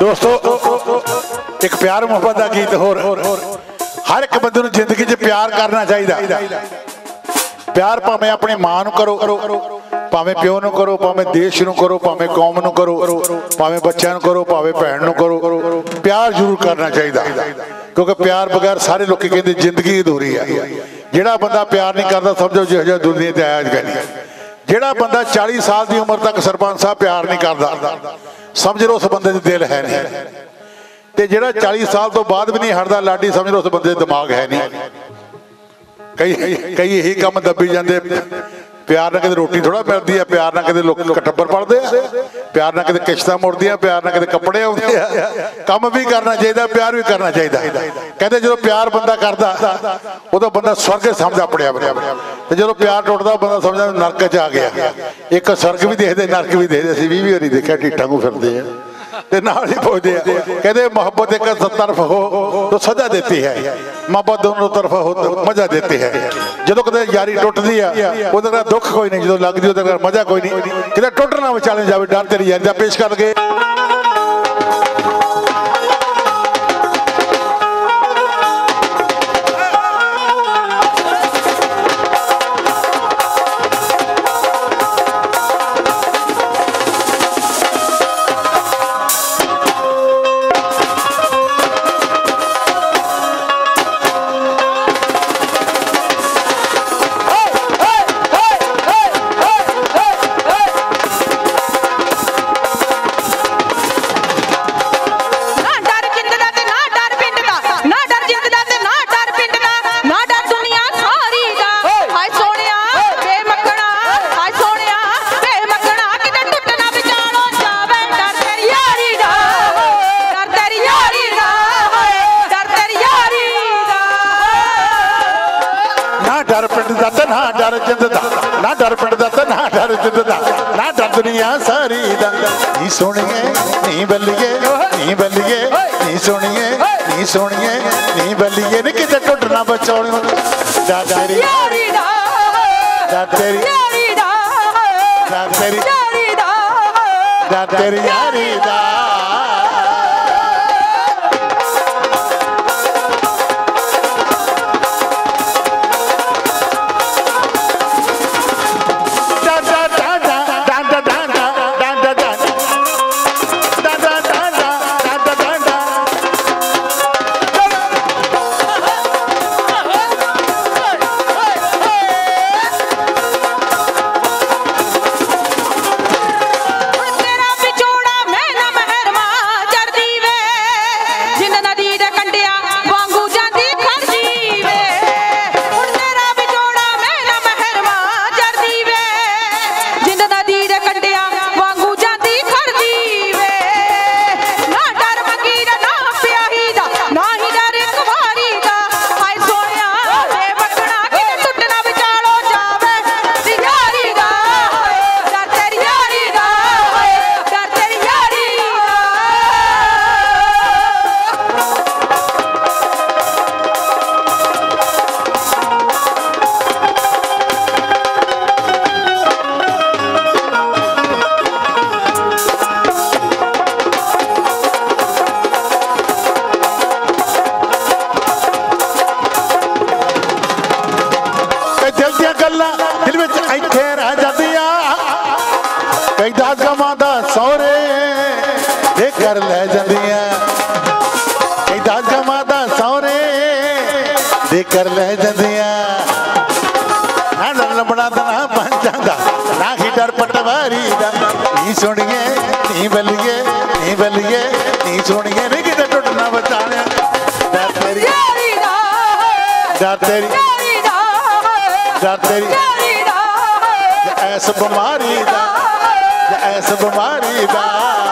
ਦੋਸਤੋ, ਇੱਕ ਪਿਆਰ ਮੁਹੱਬਤ ਦਾ ਗੀਤ ਹੋਰ। ਹਰ ਇੱਕ ਬੰਦੇ ਨੂੰ ਜ਼ਿੰਦਗੀ 'ਚ ਪਿਆਰ ਕਰਨਾ ਚਾਹੀਦਾ। ਪਿਆਰ ਭਾਵੇਂ ਆਪਣੀ ਮਾਂ ਨੂੰ ਕਰੋ, ਭਾਵੇਂ ਪਿਓ ਨੂੰ ਕਰੋ, ਭਾਵੇਂ ਦੇਸ਼ ਨੂੰ ਕਰੋ, ਭਾਵੇਂ ਕੌਮ ਨੂੰ ਕਰੋ, ਭਾਵੇਂ ਬੱਚਿਆਂ ਨੂੰ ਕਰੋ, ਭਾਵੇਂ ਭੈਣ ਨੂੰ ਕਰੋ। ਪਿਆਰ ਜ਼ਰੂਰ ਕਰਨਾ ਚਾਹੀਦਾ। ਕਿਉਂਕਿ ਪਿਆਰ ਬਗੈਰ ਸਾਰੇ ਲੋਕੀ ਕਹਿੰਦੇ ਜ਼ਿੰਦਗੀ ਅਧੂਰੀ ਹੈ ਜਿਹੜਾ ਬੰਦਾ ਪਿਆਰ ਨਹੀਂ ਕਰਦਾ, ਸਮਝੋ ਜਿਹੋ ਜਿਹਾ ਦੁਨੀਆ ਤੇ ਆਇਆ ਅੱਜ ਕੱਲ੍ਹ। ਜਿਹੜਾ ਬੰਦਾ 40 ਸਾਲ ਦੀ ਉਮਰ ਤੱਕ ਸਰਪੰਚ ਸਾਹਿਬ ਪਿਆਰ ਨਹੀਂ ਕਰਦਾ। ਸਮਝ ਲਓ ਉਸ ਬੰਦੇ ਦੇ ਦਿਲ ਹੈ ਨਹੀਂ। ਤੇ ਜਿਹੜਾ 40 ਸਾਲ ਤੋਂ ਬਾਅਦ ਵੀ ਨਹੀਂ ਹਟਦਾ ਲਾਡੀ, ਸਮਝ ਲਓ ਉਸ ਬੰਦੇ ਦੇ ਦਿਮਾਗ ਹੈ ਨਹੀਂ। ਕਈ ਕਈ ਇਹੀ ਕੰਮ ਦੱਬੀ ਜਾਂਦੇ। ਪਿਆਰ ਨਾਲ ਕਿਤੇ ਰੋਟੀ ਥੋੜਾ ਮਿਲਦੀ ਆ ਪਿਆਰ ਨਾਲ ਕਿਤੇ ਲੋਕ ਟੱਬਰ ਪੜਦੇ ਆ, ਪਿਆਰ ਨਾਲ ਕਿਤੇ ਕਿਸ਼ਤਾਂ ਮੁੜਦੀਆਂ, ਪਿਆਰ ਨਾਲ ਕਿਤੇ ਕੱਪੜੇ ਆਉਂਦੇ ਆ, ਕੰਮ ਵੀ ਕਰਨਾ ਚਾਹੀਦਾ, ਪਿਆਰ ਵੀ ਕਰਨਾ ਚਾਹੀਦਾ। ਕਹਿੰਦੇ ਜਦੋਂ ਪਿਆਰ ਬੰਦਾ ਕਰਦਾ, ਉਦੋਂ ਬੰਦਾ ਸਵਰਗ ਸਮਝ ਆਪਣਿਆ ਤੇ ਜਦੋਂ ਪਿਆਰ ਟੁੱਟਦਾ, ਬੰਦਾ ਸਮਝਦਾ ਨਰਕ 'ਚ ਆ ਗਿਆ। ਇੱਕ ਸਵਰਗ ਵੀ ਦੇਖਦੇ, ਨਰਕ ਵੀ ਦੇਖਦੇ, ਅਸੀਂ 20 ਵਾਰੀ ਦੇਖਿਆ, ਢੀਠਾਂ ਨੂੰ ਫਿਰਦੇ ਆ। ਤੇ ਨਾਲ ਹੀ ਪੁੱਛਦੇ ਆ। ਕਹਿੰਦੇ, ਮੁਹੱਬਤ ਇੱਕ ਤਰਫ ਹੋ, ਤਾਂ ਸਜ਼ਾ ਦਿੱਤੀ ਹੈ। ਮੁਹੱਬਤ ਦੋਨੋਂ ਤਰਫ ਹੋ, ਤਾਂ ਮਜ਼ਾ ਦਿੱਤੀ ਹੈ। ਜਦੋਂ ਕਦੇ ਯਾਰੀ ਟੁੱਟਦੀ ਆ, ਉਹਦੇ ਨਾਲ ਦੁੱਖ ਕੋਈ ਨਹੀਂ, ਜਦੋਂ ਲੱਗਦੀ ਉਹਦੇ ਨਾਲ ਮਜ਼ਾ ਕੋਈ ਨਹੀਂ। ਕਿਤੇ ਟੁੱਟ ਨਾ ਵਿਚਾਲੇ ਜਾਵੇ, ਡਰ ਤੇਰੀ ਯਾਰੀ ਦਾ ਪੇਸ਼ ਕਰਕੇ। ದುಡ್ಡದ ನಾ ಡಬ್ಬನಿಯ ಸರಿದ ನೀ ಸೋಣಿಗೆ ನೀ ಬಲ್ಲಿಗೆ ನೀ ಬಲ್ಲಿಗೆ ನೀ ಸೋಣಿಗೆ ನೀ ಸೋಣಿಗೆ ನೀ ಬಲ್ಲಿಗೆ ನಿಕ್ಕಿದ ಟೊಟ್ಟು ನಾ ಬಚ್ಚೋಳಿ ದಾದಾರಿ ದಾದಾರಿ ದಾದಾರಿ ದಾದಾರಿ ಯಾರಿದಾ ਕਰ ਲੈ ਜਾਂਦੀਆਂ ਨਾ ਡਰ ਲੰਬੜਾ ਦਾ ਨਾ ਬਣ ਜਾਂਦਾ। ਨਾ ਹੀ ਡਰ ਪਟਵਾਰੀ ਦਾ। ਨੀ ਸੁਣੀਏ ਨੀ ਬੱਲੀਏ ਨੀ ਬੱਲੀਏ ਨੀ ਸੁਣੀਏ। ਨੀ ਕਿਤੇ ਟੁੱਟ ਨਾ ਬਚਾਣਿਆ। ਡਰ ਤੇਰੀ ਦਾ ਤੇਰੀ ਦਾ ਤੇਰੀ ਦਾ ਐਸ ਬਿਮਾਰੀ ਦਾ। ਐਸ ਬਿਮਾਰੀ ਦਾ।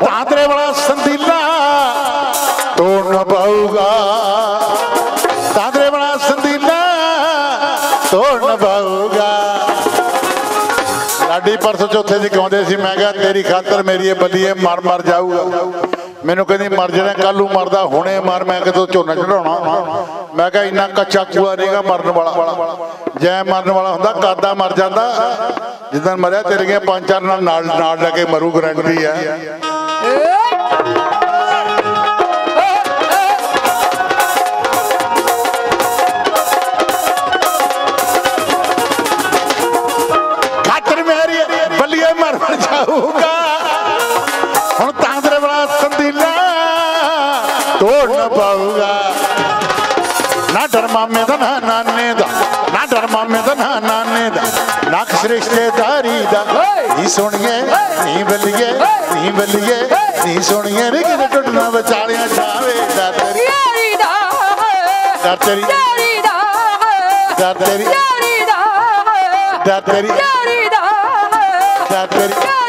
ਹੁਣ ਤਾਂਦਰੇ ਵਾਲਾ ਸੰਦੀਲਾ ਤੋੜ ਨਾ ਪਾਊਗਾ। ਤਾਂਦਰੇ ਵਾਲਾ ਸੰਦੀਲਾ ਲਾਡੀ ਪਰਸੋਂ ਚੌਥੇ ਦੀ ਗਾਉਂਦੇ ਸੀ, ਮੈਂ ਕਿਹਾ ਤੇਰੀ ਖਾਤਰ ਮੇਰੀ ਇਹ ਬੱਲੀਏ ਮਰ ਮਰ ਜਾਊਗਾ। ਮੈਨੂੰ ਕਹਿੰਦੀ ਮਰ ਜਾਣਾ ਕੱਲੂ ਮਰਦਾ, ਹੁਣੇ ਮਰ, ਮੈਂ ਕਿਤੋਂ ਝੋਨਾ ਚੜਾਉਣਾ ਮੈਂ ਕਿਹਾ ਇੰਨਾ ਕੱਚਾ ਕੂਆ ਨਹੀਂਗਾ ਮਰਨ ਵਾਲਾ। ਜੈ ਮਰਨ ਵਾਲਾ ਹੁੰਦਾ, ਕਾਦਾ ਮਰ ਜਾਂਦਾ? ਜਿੱਦਾਂ ਮਰਿਆ, ਤੇਰੀਆਂ ਪੰਜ ਚਾਰ ਨਾਲ ਨਾਲ ਨਾਲ ਲੈ ਕੇ ਮਰੂ ਗਰੰਟੀ ਹੈ ਖਾਤਰ ਮੇਰੀ ਬੱਲੀਏ ਮਰ ਜਾਊਗਾ। ਹੁਣ ਤਾਂਦਰੇ ਵਾਲਾ ਸੰਦੀਲਾ ਤੋੜ ਨਾ ਪਾਊਗਾ। ਨਾ ਡਰ ਮਾਮੇ ਦਾ ਨਾ ਨਾਨੇ ਦਾ ਨਾ ਡਰ ਮਾਮੇ ਦਾ ਨਾ ਨਾਨੇ ਦਾ। ਨਾ ਕਿਸ ਰਿਸ਼ਤੇਦਾਰੀ ਦਾ ਨੀ ਸੁਣੀਏ ਨੀ ਬੱਲੀਏ ਨੀ ਬੱਲੀਏ ਨੀ ਸੁਣੀਏ। ਨੀ ਕਿਤੇ ਟੁੱਟਣਾ ਵਿਚਾਲਿਆਂ ਜਾਵੇ ਡਰ ਤੇਰੀ। ਦਾ ਤੇਰੀ। ਦਾ ਤੇਰੀ। ਦਾ ਤੇਰੀ। ਦਾ ਤੇਰੀ। ਯਾਰੀ